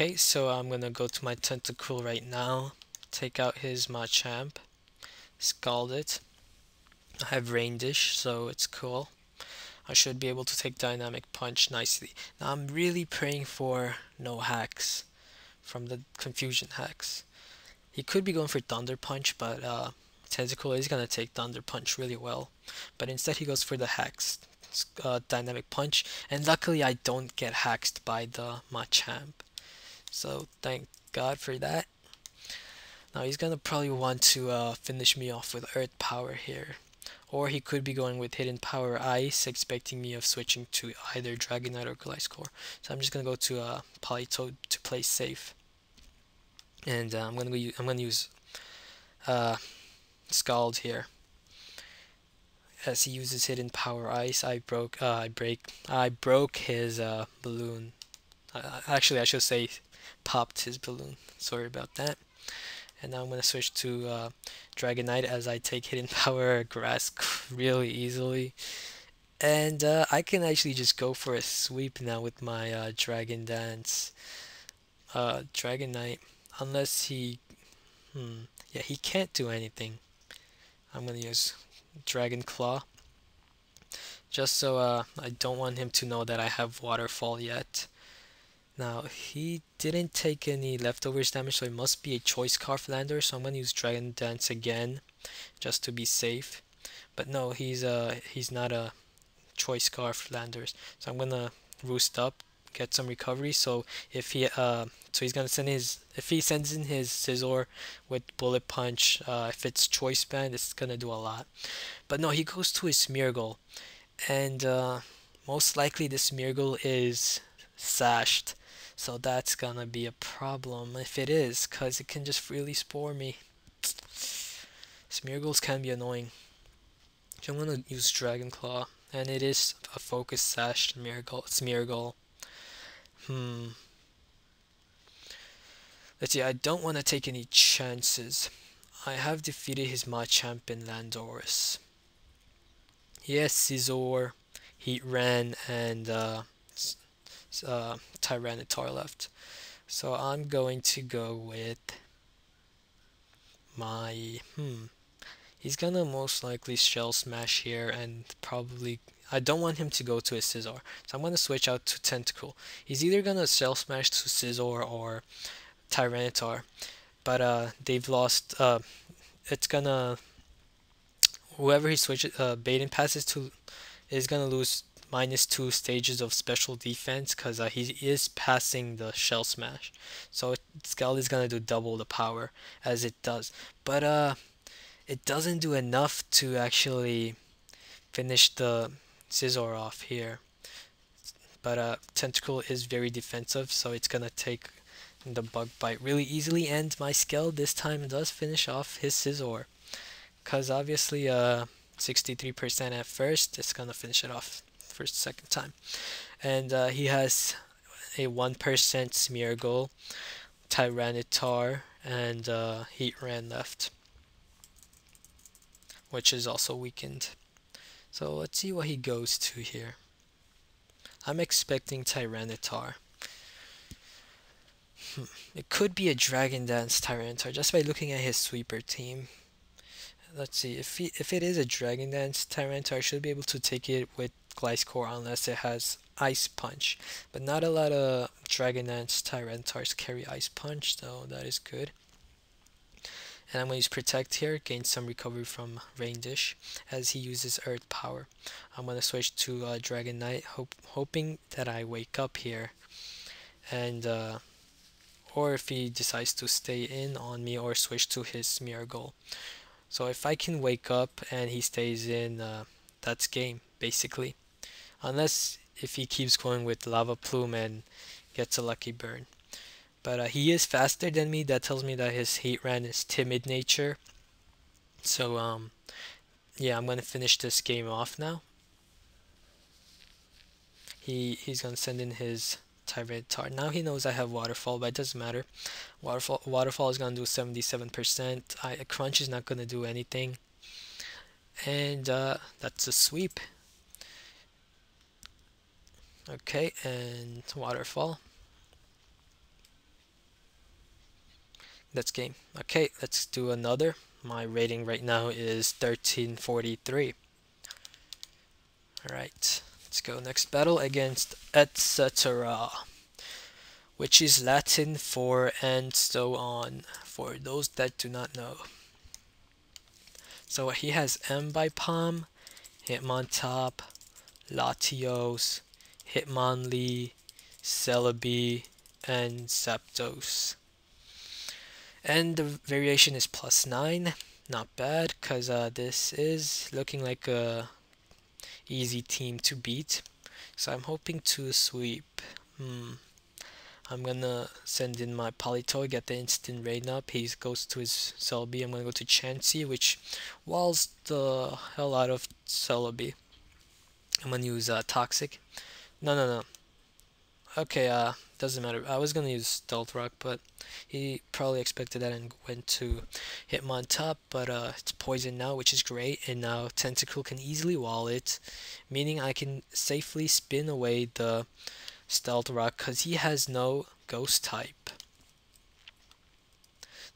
Okay, so I'm gonna go to my Tentacool right now, take out his Machamp, scald it. I have Rain Dish, so it's cool. I should be able to take Dynamic Punch nicely. Now I'm really praying for no hacks from the Confusion hacks. He could be going for Thunder Punch, but uh, Tentacool is going to take Thunder Punch really well. But instead he goes for the hacks, uh, Dynamic Punch, and luckily I don't get hacked by the Machamp. So thank God for that. Now he's gonna probably want to uh, finish me off with Earth Power here. Or he could be going with Hidden Power Ice, expecting me of switching to either Dragonite or Gliscor. So I'm just gonna go to uh, Politoed to play safe. And uh, I'm gonna go I'm gonna use uh, Scald here. As he uses Hidden Power Ice, I broke uh, I break I broke his uh, balloon. Uh, actually, I should say popped his balloon. Sorry about that. And now I'm going to switch to uh, Dragonite as I take Hidden Power Grass really easily. And uh, I can actually just go for a sweep now with my uh, Dragon Dance. Uh, Dragonite, unless he... Hmm, yeah, he can't do anything. I'm going to use Dragon Claw. Just so uh, I don't want him to know that I have Waterfall yet. Now, he didn't take any leftovers damage, so it must be a Choice Scarf Lander, so I'm going to use Dragon Dance again, just to be safe. But no, he's uh he's not a Choice Scarf Landers, so I'm going to Roost up, get some recovery, so if he, uh, so he's going to send his, if he sends in his Scizor with Bullet Punch, uh, if it's Choice Band, it's going to do a lot. But no, he goes to his Smeargle, and uh, most likely this Smeargle is sashed so that's gonna be a problem if it is, because it can just freely spore me. Smeargles can be annoying. So I'm gonna use Dragon Claw, and it is a focus sash Smeargle. Smeargle. Hmm. Let's see, I don't want to take any chances. I have defeated his Machamp in Landorus. He has Scizor, Heatran, and uh, uh, Tyranitar left. So I'm going to go with my, hmm, he's gonna most likely Shell Smash here and probably, I don't want him to go to a Scizor. So I'm gonna switch out to Tentacool. He's either gonna Shell Smash to Scizor or Tyranitar. But uh, they've lost, uh, it's gonna, whoever he switches, uh, Baton passes to is gonna lose minus two stages of special defense because uh, he is passing the shell smash. So is gonna do double the power as it does, but uh, it doesn't do enough to actually finish the Scizor off here. But uh, Tentacool is very defensive, so it's gonna take the bug bite really easily, and my Scald this time does finish off his Scizor Because obviously, uh, 63% at first, it's gonna finish it off second time. And uh, he has a 1% Smeargle Tyranitar and uh, Heatran left which is also weakened. So let's see what he goes to here. I'm expecting Tyranitar. Hmm. it could be a Dragon Dance Tyranitar just by looking at his sweeper team. Let's see if he, if it is a Dragon Dance Tyranitar I should be able to take it with Gliscor unless it has Ice Punch. But not a lot of Dragonite Tyranitars carry Ice Punch, so that is good. And I'm going to use Protect here, gain some recovery from Rain Dish as he uses Earth Power. I'm going to switch to uh, Knight, hope, hoping that I wake up here. And, uh, or if he decides to stay in on me or switch to his Smeargle. So if I can wake up and he stays in, uh, that's game, basically. Unless if he keeps going with Lava Plume and gets a lucky burn. But uh, he is faster than me. That tells me that his Heatran is timid nature. So, um, yeah, I'm going to finish this game off now. He He's going to send in his Tyranitar. Now he knows I have Waterfall, but it doesn't matter. Waterfall, waterfall is going to do 77%. I, Crunch is not going to do anything. And uh, that's a sweep. Okay, and waterfall. That's game. Okay, let's do another. My rating right now is 1343. Alright, let's go next battle against etc. Which is Latin for and so on, for those that do not know. So he has Ambipom, Hitmontop, Latios, Hitmonlee, Celebi, and Zapdos. And the variation is plus 9. Not bad, because uh, this is looking like a easy team to beat. So I'm hoping to sweep. Hmm. I'm gonna send in my Politoed, get the instant rain up. He goes to his Celebi. I'm gonna go to Chansey, which walls the hell out of Celebi. I'm gonna use uh, Toxic. No, no, no. Okay, uh, doesn't matter. I was gonna use Stealth Rock, but he probably expected that and went to Hitmontop, but uh, it's poison now, which is great, and now Tentacool can easily wall it, meaning I can safely spin away the Stealth Rock, because he has no Ghost type.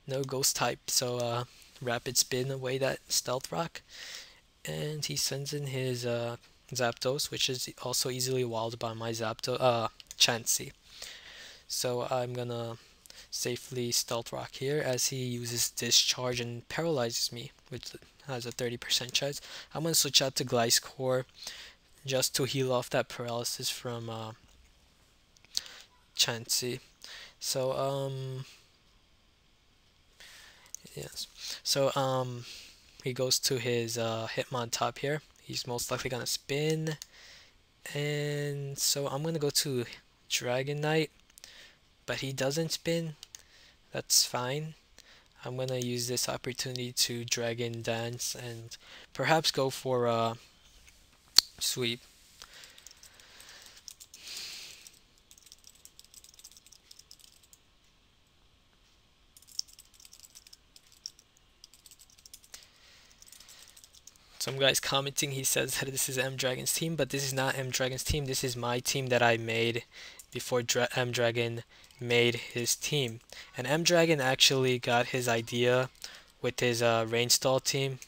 No Ghost type, so uh, Rapid Spin away that Stealth Rock, and he sends in his uh, Zapdos, which is also easily walled by my Zapdos, uh, Chansey. So I'm gonna safely Stealth Rock here as he uses Discharge and paralyzes me, which has a 30% chance. I'm gonna switch out to Gliscor just to heal off that paralysis from uh, Chansey. So um yes. So um he goes to his uh, Hitmontop here. He's most likely gonna spin. And so I'm gonna go to Dragonite. but he doesn't spin. That's fine. I'm gonna use this opportunity to Dragon Dance and perhaps go for a sweep. Some guy's commenting, he says that this is M Dragon's team, but this is not M Dragon's team. This is my team that I made before Dra M Dragon made his team. And M Dragon actually got his idea with his uh, Rainstall team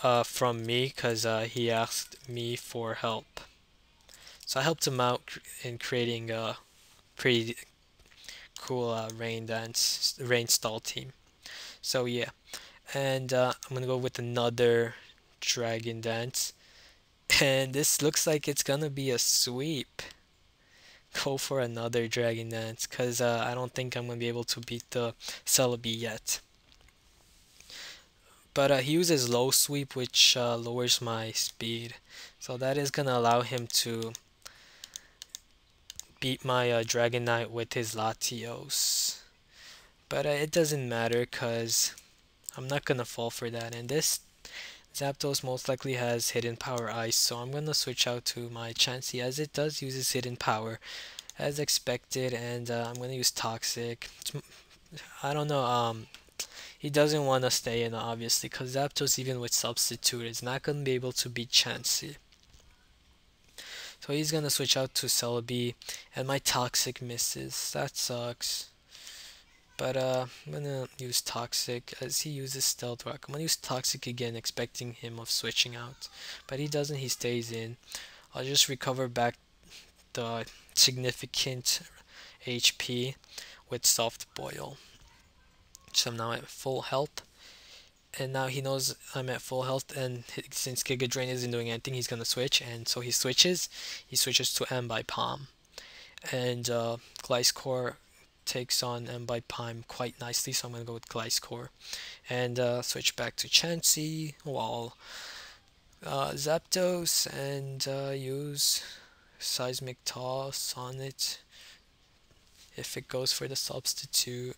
uh, from me because uh, he asked me for help. So I helped him out in creating a pretty cool uh, rain dance, Rainstall team. So yeah and uh, I'm gonna go with another dragon dance. And this looks like it's gonna be a sweep. Go for another dragon dance because uh, I don't think I'm gonna be able to beat the Celebi yet. But uh, he uses low sweep which uh, lowers my speed. So that is gonna allow him to beat my uh, Dragonite with his Latios. But uh, it doesn't matter because I'm not gonna fall for that and this Zapdos most likely has hidden power ice so I'm gonna switch out to my Chansey as it does use uses hidden power as expected and uh, I'm gonna use toxic. I don't know um he doesn't want to stay in obviously because Zapdos even with substitute is not gonna be able to beat Chansey. So he's gonna switch out to Celebi and my toxic misses. That sucks but uh, I'm gonna use Toxic as he uses Stealth Rock. I'm gonna use Toxic again, expecting him of switching out. But he doesn't, he stays in. I'll just recover back the significant HP with Soft Boil. So I'm now at full health. And now he knows I'm at full health and since Giga Drain isn't doing anything, he's gonna switch. And so he switches. He switches to Ambipom. And uh, Gliscor takes on Ambipom quite nicely, so I'm going to go with Gliscor. And uh, switch back to Chansey while uh, Zapdos and uh, use Seismic Toss on it if it goes for the substitute.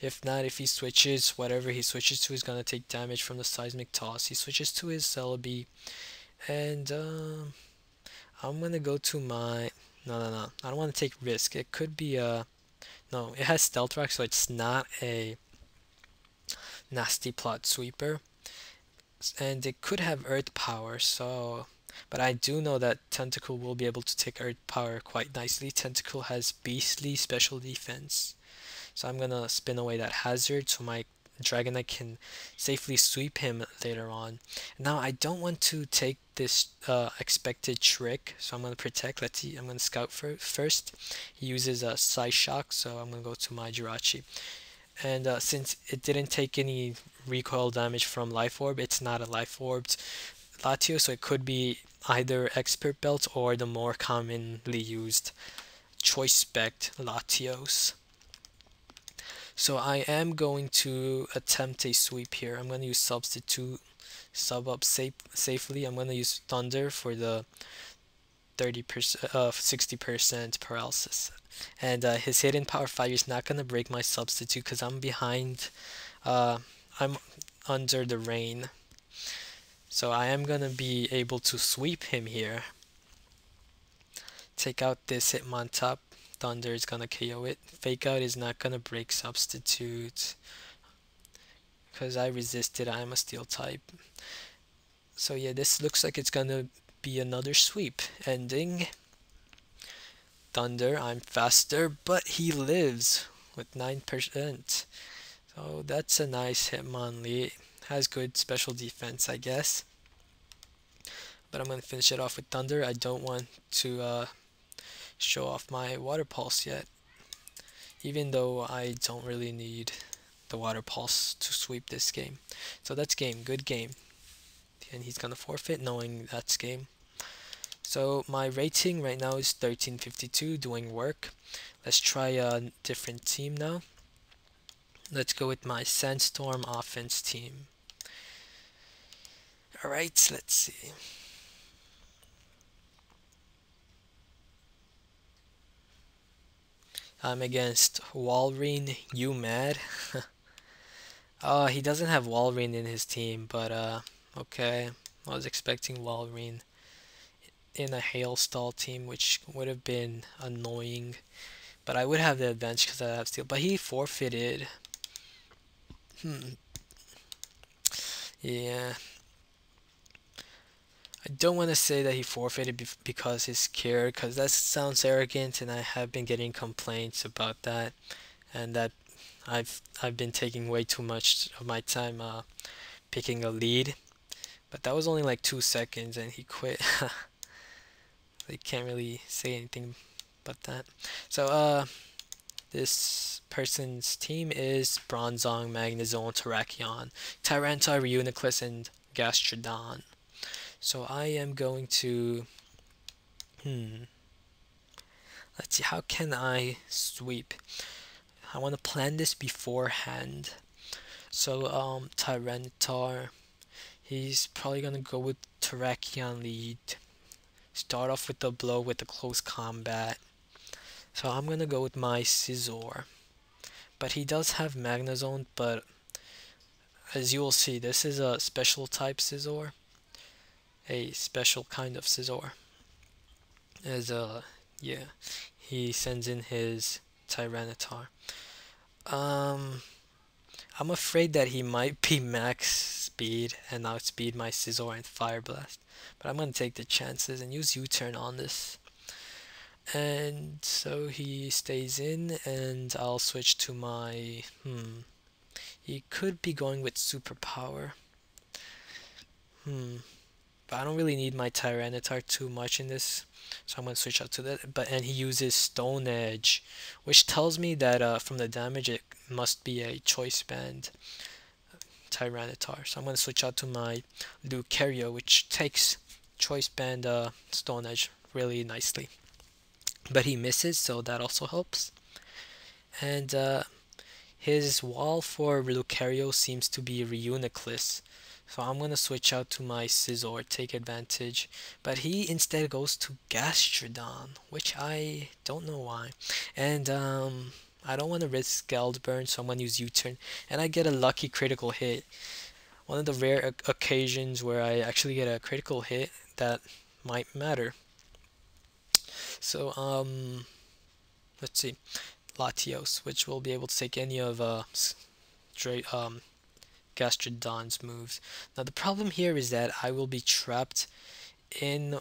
If not, if he switches, whatever he switches to is going to take damage from the Seismic Toss. He switches to his Celebi. And uh, I'm going to go to my... No, no, no. I don't want to take risk. It could be a... No, it has Stealth Rock, so it's not a nasty plot sweeper. And it could have Earth Power, so... But I do know that Tentacool will be able to take Earth Power quite nicely. Tentacool has Beastly Special Defense. So I'm gonna spin away that hazard so my Dragonite can safely sweep him later on. Now I don't want to take this uh, expected trick, so I'm going to protect. Let's see, I'm going to scout for, first. He uses a Psyshock, so I'm going to go to my Jirachi. And uh, since it didn't take any recoil damage from Life Orb, it's not a Life Orbed Latios, so it could be either Expert Belt or the more commonly used Choice Specs Latios. So I am going to attempt a sweep here. I'm going to use substitute sub up safe, safely. I'm going to use thunder for the 30% uh 60% paralysis. And uh, his hidden power fire is not going to break my substitute because I'm behind uh, I'm under the rain. So I am going to be able to sweep him here. Take out this Hitmontop Thunder is gonna KO it. Fake out is not gonna break substitute. Because I resisted, I'm a steel type. So yeah, this looks like it's gonna be another sweep. Ending. Thunder, I'm faster, but he lives with 9%. So that's a nice Hitmonlee. Has good special defense, I guess. But I'm going to finish it off with Thunder. I don't want to uh, show off my water pulse yet even though I don't really need the water pulse to sweep this game. So that's game good game. And he's gonna forfeit knowing that's game. So my rating right now is 1352 doing work. Let's try a different team now. Let's go with my sandstorm offense team. Alright let's see I'm against Walrein. You mad? oh, he doesn't have Walrein in his team, but uh, okay. I was expecting Walrein in a Hailstall team, which would have been annoying. But I would have the advantage because I have steel. But he forfeited. Hmm. Yeah, I don't want to say that he forfeited because he's scared, because that sounds arrogant, and I have been getting complaints about that, and that I've I've been taking way too much of my time uh, picking a lead, but that was only like two seconds, and he quit. they can't really say anything about that. So uh, this person's team is Bronzong, Magnezone, Terrakion, Tyranitar, Reuniclus, and Gastrodon. So I am going to, hmm, let's see, how can I sweep? I want to plan this beforehand. So, um, Tyranitar, he's probably going to go with Terrakion lead. Start off with the blow with the close combat. So I'm going to go with my Scizor. But he does have Magnezone, but as you will see, this is a special type Scizor a special kind of Scizor. As uh, yeah, he sends in his Tyranitar. Um, I'm afraid that he might be max speed and outspeed my Scizor and Fire Blast. But I'm gonna take the chances and use U-turn on this. And so he stays in and I'll switch to my hmm. He could be going with superpower. Hmm. But I don't really need my Tyranitar too much in this. So I'm going to switch out to that. But And he uses Stone Edge. Which tells me that uh, from the damage it must be a Choice Band Tyranitar. So I'm going to switch out to my Lucario. Which takes Choice Band uh, Stone Edge really nicely. But he misses so that also helps. And uh, his wall for Lucario seems to be Reuniclus. So I'm going to switch out to my Scizor, take advantage. But he instead goes to Gastrodon, which I don't know why. And um, I don't want to risk Scald Burn, so I'm going to use U-turn. And I get a lucky critical hit. One of the rare occasions where I actually get a critical hit that might matter. So, um, let's see. Latios, which will be able to take any of uh, straight, um, Gastrodon's moves. Now the problem here is that I will be trapped in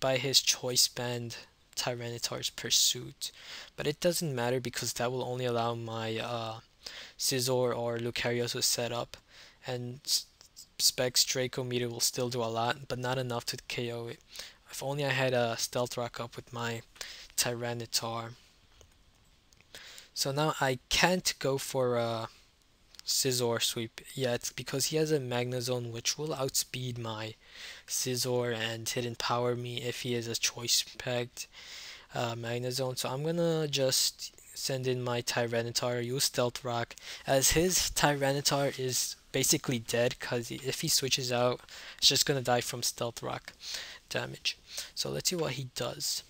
by his choice band Tyranitar's Pursuit. But it doesn't matter because that will only allow my uh, Scizor or Lucario to set up. And Specs Draco Meteor will still do a lot, but not enough to KO it. If only I had a Stealth Rock up with my Tyranitar. So now I can't go for a Scizor sweep yet because he has a Magnezone which will outspeed my Scizor and hidden power me if he is a choice pegged uh, Magnezone. So I'm gonna just send in my Tyranitar, use Stealth Rock, as his Tyranitar is basically dead because if he switches out, it's just gonna die from Stealth Rock damage. So let's see what he does.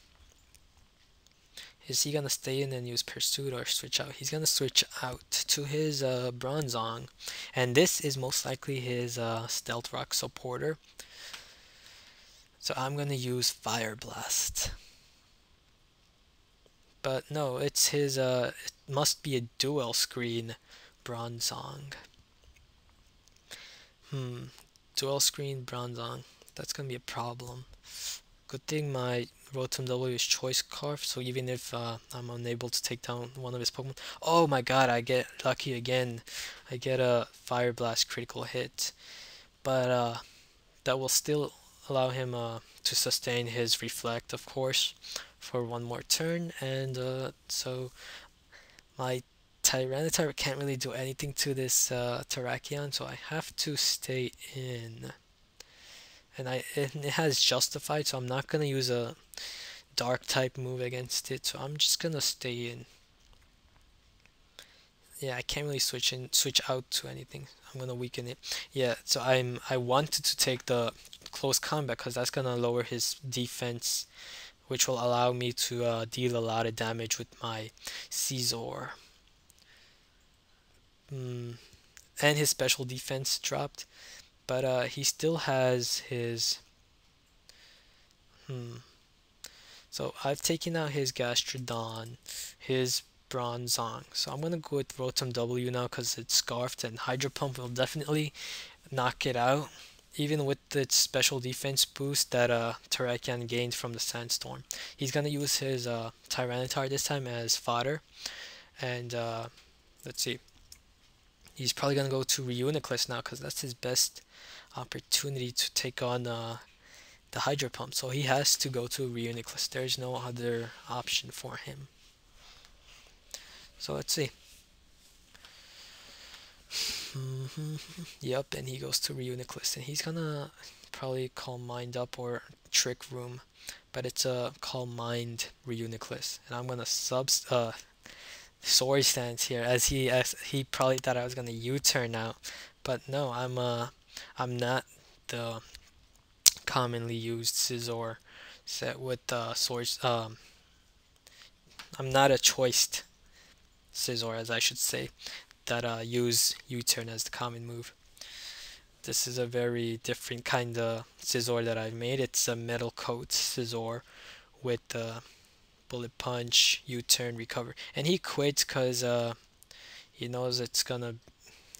Is he gonna stay in and use Pursuit or switch out? He's gonna switch out to his uh, Bronzong, and this is most likely his uh, Stealth Rock supporter. So I'm gonna use Fire Blast. But no, it's his, uh, it must be a dual screen Bronzong. Hmm, dual screen Bronzong. That's gonna be a problem. Good thing my Rotom W is Choice Scarf, so even if uh, I'm unable to take down one of his Pokemon... Oh my god, I get lucky again. I get a Fire Blast critical hit. But uh, that will still allow him uh, to sustain his Reflect, of course, for one more turn. And uh, so my Tyranitar can't really do anything to this uh, Terrakion, so I have to stay in and I it, it has justified so I'm not gonna use a dark type move against it so I'm just gonna stay in. Yeah I can't really switch in switch out to anything. I'm gonna weaken it. Yeah so I'm I wanted to take the close combat because that's gonna lower his defense which will allow me to uh, deal a lot of damage with my Scizor mm. and his special defense dropped but uh, he still has his hmm. So I've taken out his Gastrodon his Bronzong. So I'm gonna go with Rotom W now because it's scarfed and Hydro Pump will definitely knock it out even with the special defense boost that uh, Terrakion gained from the Sandstorm. He's gonna use his uh, Tyranitar this time as fodder and uh, let's see. He's probably gonna go to Reuniclus now because that's his best opportunity to take on uh, the Hydro Pump. So he has to go to Reuniclus. There's no other option for him. So let's see. yep, and he goes to Reuniclus, and he's gonna probably Calm Mind up or Trick Room, but it's a Calm Mind Reuniclus, and I'm gonna sub uh Swords Dance here as he as he probably thought I was gonna U-turn out, but no, I'm uh I'm not the commonly used Scizor set with the swords. Um, I'm not a choiced Scizor, as I should say, that uh, use U-turn as the common move. This is a very different kind of Scizor that I've made. It's a metal coat Scizor with uh, bullet punch, U-turn, recover, and he quits because uh, he knows it's gonna,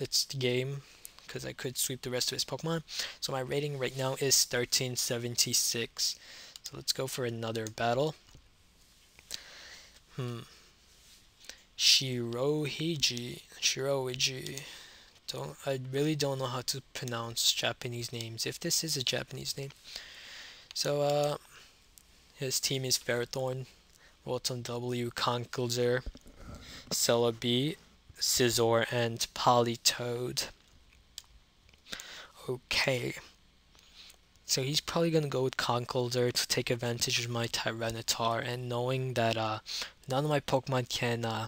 it's the game because I could sweep the rest of his Pokemon. So my rating right now is 1376. So let's go for another battle. Hmm. Shirohiji. Shirohiji. Don't I really don't know how to pronounce Japanese names. If this is a Japanese name. So uh his team is Ferrothorn, Rotom W, Conkeldurr, Celebi, Scizor, and Politoed. Okay. So he's probably going to go with Conkeldurr to take advantage of my Tyranitar and knowing that uh, none of my Pokemon can uh,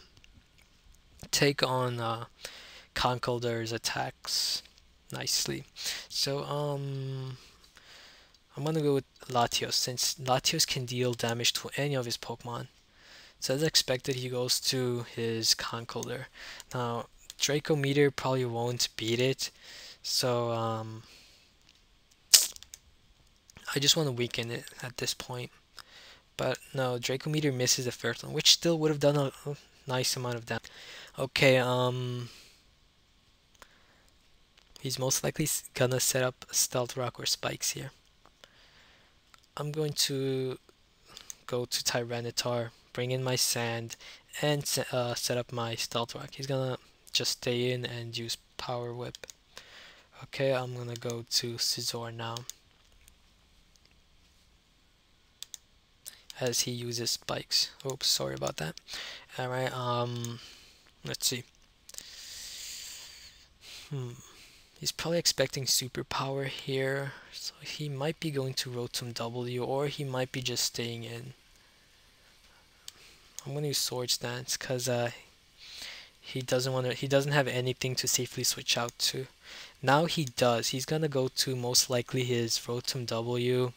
take on uh, Conkeldurr's attacks nicely. So um, I'm going to go with Latios since Latios can deal damage to any of his Pokemon. So as expected he goes to his Conkeldurr. Now Draco Meteor probably won't beat it so, um, I just want to weaken it at this point. But no, Draco Meteor misses the first one, which still would have done a, nice amount of damage. Okay, um, he's most likely gonna set up Stealth Rock or Spikes here. I'm going to go to Tyranitar, bring in my sand, and uh, set up my stealth rock. He's gonna just stay in and use power whip. Okay, I'm gonna go to Scizor now. As he uses spikes. Oops, sorry about that. Alright, um, let's see. Hmm. He's probably expecting superpower here, so he might be going to Rotom W, or he might be just staying in. I'm gonna use Swords Dance because uh, he doesn't want to. He doesn't have anything to safely switch out to. Now he does. He's gonna go to most likely his Rotom W.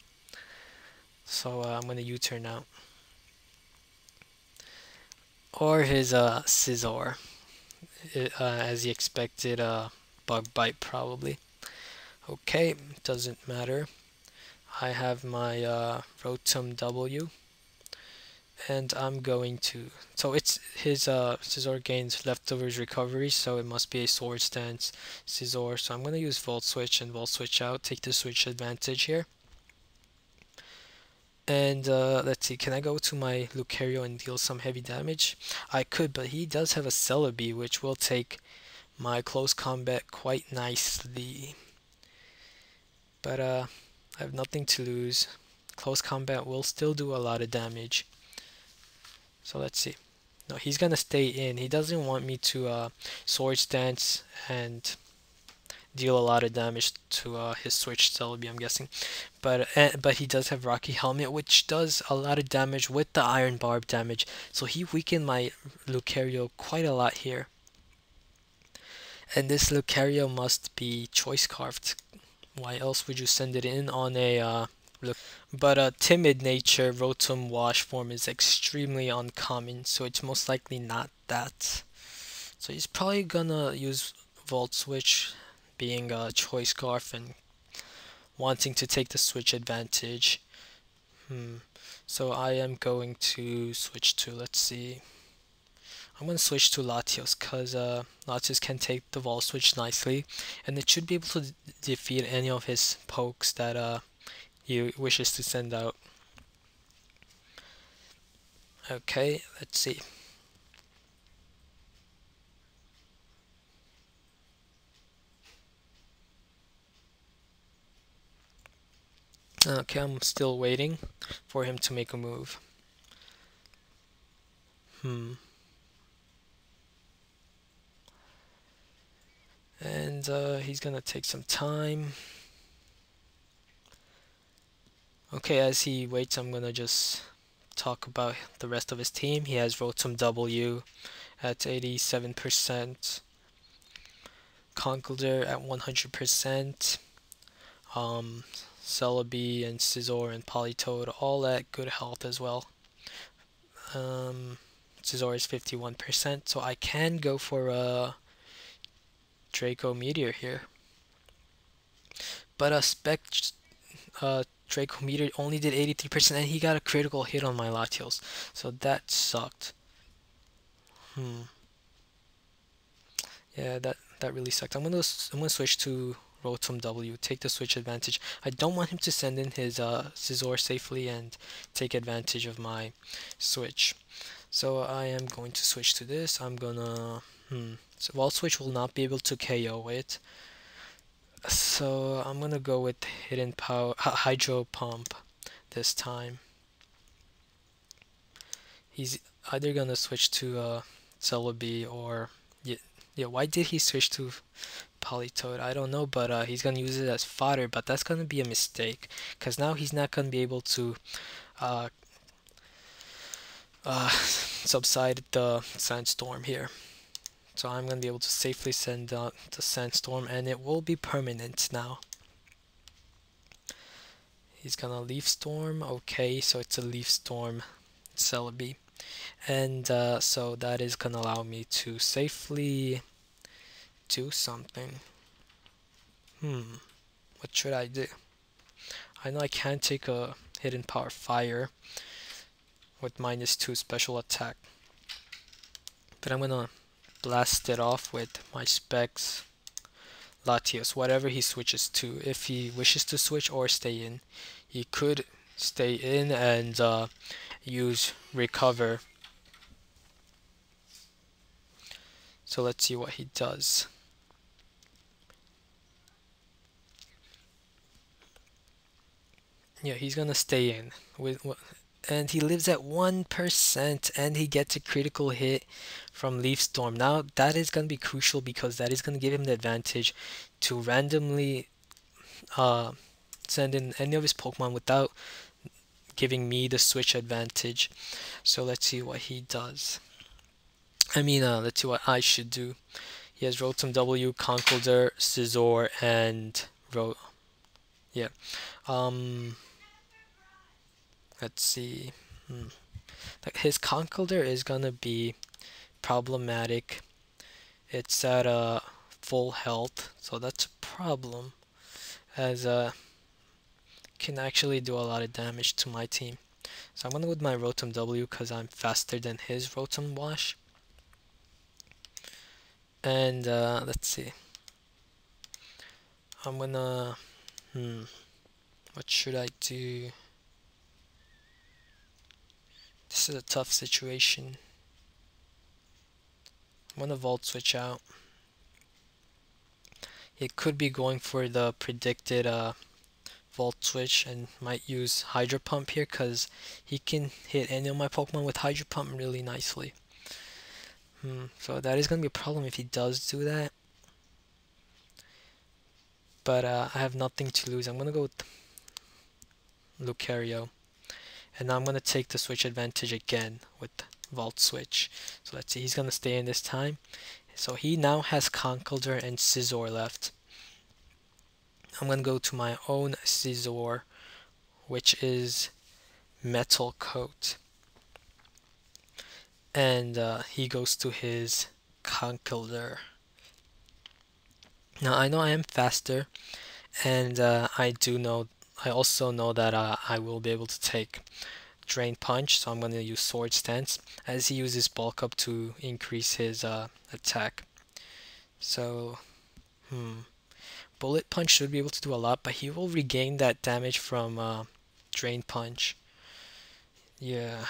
So uh, I'm gonna U-turn now. Or his uh, Scizor, it, uh, as he expected. Uh, bug bite probably. Okay, doesn't matter. I have my uh, Rotom W and I'm going to so it's his uh Scizor gains leftovers recovery so it must be a Swords Dance Scizor so I'm gonna use Volt Switch and Volt Switch out take the switch advantage here. And uh, let's see can I go to my Lucario and deal some heavy damage? I could but he does have a Celebi which will take my close combat quite nicely. But uh I have nothing to lose. Close combat will still do a lot of damage so let's see. No, he's gonna stay in. He doesn't want me to uh, Swords Dance and deal a lot of damage to uh, his switch Celebi, I'm guessing. But uh, but he does have Rocky Helmet, which does a lot of damage with the Iron Barb damage. So he weakened my Lucario quite a lot here. And this Lucario must be Choice Scarfed. Why else would you send it in on a uh, but a timid nature Rotom wash form is extremely uncommon, so it's most likely not that. So he's probably gonna use Volt Switch, being a choice scarf and wanting to take the switch advantage. Hmm. So I am going to switch to, let's see. I'm going to switch to Latios because uh, Latios can take the Volt Switch nicely and it should be able to defeat any of his pokes that uh, he wishes to send out. Okay, let's see. Okay, I'm still waiting for him to make a move. Hmm. And uh, he's gonna take some time. Okay, as he waits, I'm gonna just talk about the rest of his team. He has Rotom W at 87%, Conkeldurr at 100%, um, Celebi and Scizor and Politoed all at good health as well. Um, Scizor is 51%, so I can go for a Draco Meteor here. But a Spec uh, Draco Meteor only did 83% and he got a critical hit on my Latios. So that sucked. Hmm. Yeah, that that really sucked. I'm gonna I'm gonna switch to Rotom W, take the switch advantage. I don't want him to send in his uh, safely and take advantage of my switch. So I am going to switch to this. I'm gonna hmm. So Volt Switch will not be able to KO it. So I'm gonna go with hidden power hydro pump this time. He's either gonna switch to uh, Celebi or yeah, yeah. Why did he switch to Politoed? I don't know, but uh, he's gonna use it as fodder. But that's gonna be a mistake because now he's not gonna be able to uh, uh, subside the sandstorm here. So I'm going to be able to safely send out the sandstorm and it will be permanent now. He's gonna leaf storm. Okay, so it's a leaf storm Celebi. And uh, so that is gonna allow me to safely do something. Hmm, what should I do? I know I can take a hidden power fire with minus two special attack. But I'm gonna blast it off with my specs Latios, whatever he switches to. If he wishes to switch or stay in, he could stay in and uh, use recover. So let's see what he does. Yeah, he's gonna stay in with and he lives at 1% and he gets a critical hit from Leaf Storm. Now that is going to be crucial because that is going to give him the advantage to randomly uh, send in any of his Pokemon without giving me the switch advantage. So let's see what he does. I mean, uh, let's see what I should do. He has Rotom W, Conkeldurr, Scizor, and Ro. Yeah. Um. Let's see. Hmm. His Conkeldurr is gonna be problematic. It's at uh, full health, so that's a problem. As uh, can actually do a lot of damage to my team. So I'm gonna go with my Rotom W because I'm faster than his Rotom Wash. And uh, let's see. I'm gonna. Hmm. What should I do? This is a tough situation. I'm gonna Volt Switch out. It could be going for the predicted uh, Volt Switch and might use Hydro Pump here because he can hit any of my Pokemon with Hydro Pump really nicely. Hmm, so that is going to be a problem if he does do that. But uh, I have nothing to lose. I'm going to go with Lucario. And now I'm going to take the switch advantage again with Volt Switch. So let's see, he's going to stay in this time. So he now has Conkeldurr and Scizor left. I'm going to go to my own Scizor, which is Metal Coat. And uh, he goes to his Conkeldurr. Now I know I am faster, and uh, I do know, I also know that uh, I will be able to take Drain Punch, so I'm going to use Swords Dance, as he uses Bulk Up to increase his uh, attack. So, hmm. Bullet Punch should be able to do a lot, but he will regain that damage from uh, Drain Punch. Yeah.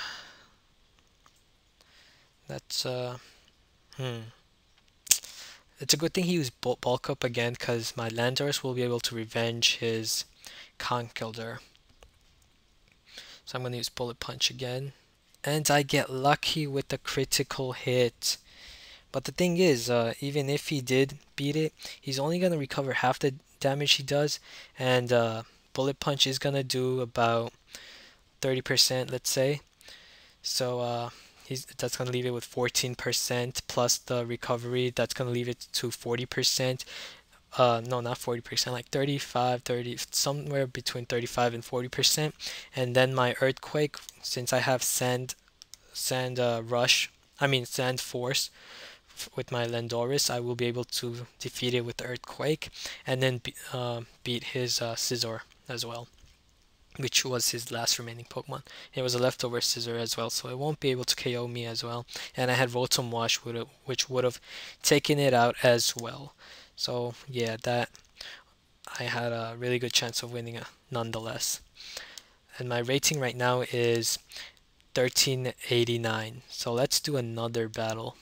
That's, uh, hmm. It's a good thing he used Bulk Up again, because my Landorus will be able to revenge his Conkeldurr. So I'm going to use Bullet Punch again. And I get lucky with the critical hit. But the thing is, uh, even if he did beat it, he's only going to recover half the damage he does. And uh, Bullet Punch is going to do about 30%, let's say. So uh, that's going to leave it with 14% plus the recovery. That's going to leave it to 40%. Uh, no, not 40%, like 35, 30, somewhere between 35 and 40%. And then my Earthquake, since I have Sand, Sand uh, Rush, I mean Sand Force, with my Landorus, I will be able to defeat it with Earthquake and then be, uh, beat his uh, Scizor as well, which was his last remaining Pokemon. It was a leftover Scizor as well, so it won't be able to KO me as well. And I had Rotom Wash, which would have taken it out as well. So yeah, that I had a really good chance of winning nonetheless. And my rating right now is 1389. So let's do another battle.